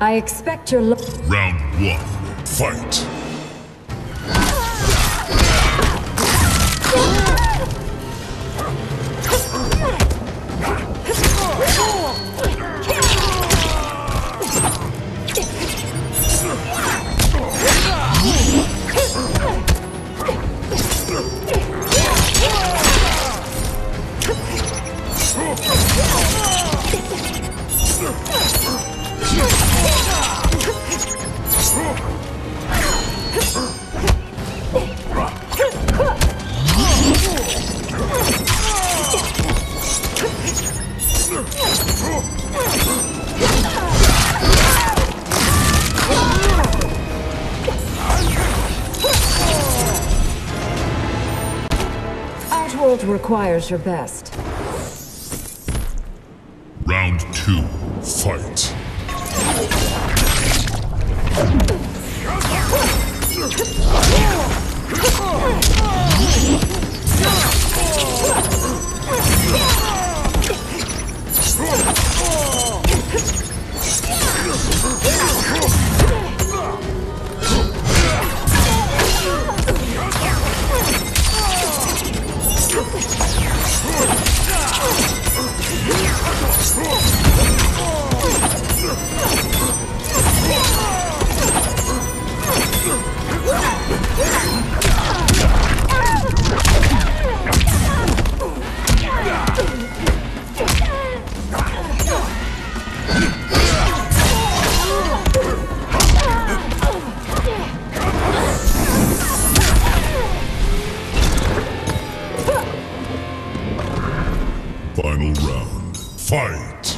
I expect your lo- Round one, fight. Outworld requires your best. Round two, fight. Final round, fight.